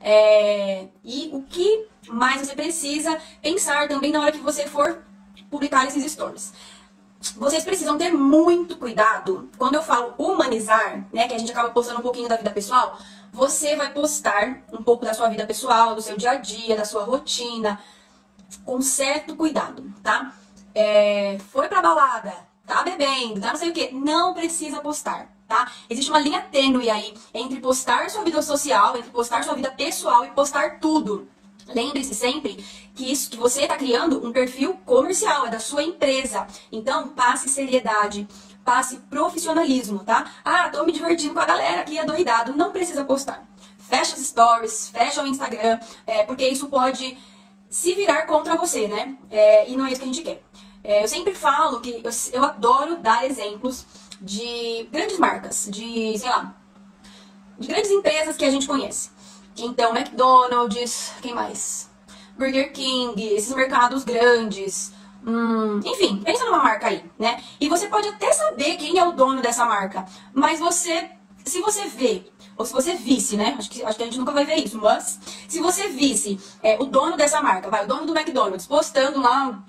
É, e o que mais você precisa pensar também na hora que você for publicar esses stories. Vocês precisam ter muito cuidado. Quando eu falo humanizar, né, que a gente acaba postando um pouquinho da vida pessoal, você vai postar um pouco da sua vida pessoal, do seu dia a dia, da sua rotina, com certo cuidado, tá? É, foi pra balada, tá bebendo, tá não sei o que, não precisa postar, tá? Existe uma linha tênue aí entre postar sua vida social, entre postar sua vida pessoal e postar tudo. Lembre-se sempre que isso que você está criando um perfil comercial, é da sua empresa. Então, passe seriedade, passe profissionalismo, tá? Ah, tô me divertindo com a galera aqui, adoidado. Não precisa postar. Fecha os stories, fecha o Instagram, é, porque isso pode se virar contra você, né? É, e não é isso que a gente quer. É, eu sempre falo que eu, eu adoro dar exemplos de grandes marcas, de, sei lá, de grandes empresas que a gente conhece. Então, McDonald's, quem mais? Burger King, esses mercados grandes. Hum, enfim, pensa numa marca aí, né? E você pode até saber quem é o dono dessa marca, mas você, se você vê, ou se você visse, né? Acho que, acho que a gente nunca vai ver isso, mas se você visse é, o dono dessa marca, vai, o dono do McDonald's, postando lá,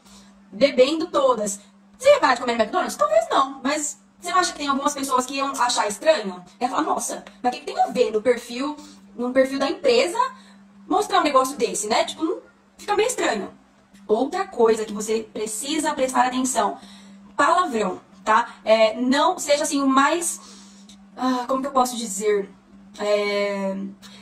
bebendo todas, você ia parar de comer McDonald's? Talvez não, mas você não acha que tem algumas pessoas que iam achar estranho? Ia falar, nossa, mas o que, que tem a ver no perfil num perfil da empresa, mostrar um negócio desse, né? Tipo, fica meio estranho. Outra coisa que você precisa prestar atenção, palavrão, tá? É, não seja assim o mais, ah, como que eu posso dizer? É,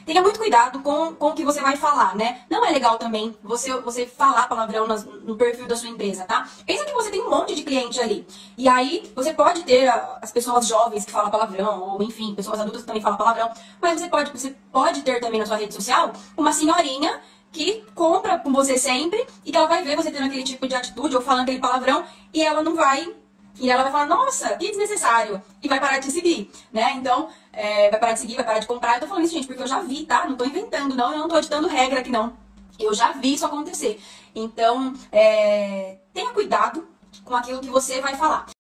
tenha muito cuidado com, com o que você vai falar, né? Não é legal também você, você falar palavrão nas, no perfil da sua empresa, tá? Pensa que você tem um monte de cliente ali. E aí, você pode ter as pessoas jovens que falam palavrão, ou enfim, pessoas adultas que também falam palavrão. Mas você pode, você pode ter também na sua rede social uma senhorinha que compra com você sempre e ela vai ver você tendo aquele tipo de atitude ou falando aquele palavrão e ela não vai e ela vai falar, nossa, que desnecessário. E vai parar de te seguir, né? Então, é, vai parar de seguir, vai parar de comprar. Eu tô falando isso, gente, porque eu já vi, tá? Não tô inventando, não. Eu não tô editando regra aqui, não. Eu já vi isso acontecer. Então, é, tenha cuidado com aquilo que você vai falar.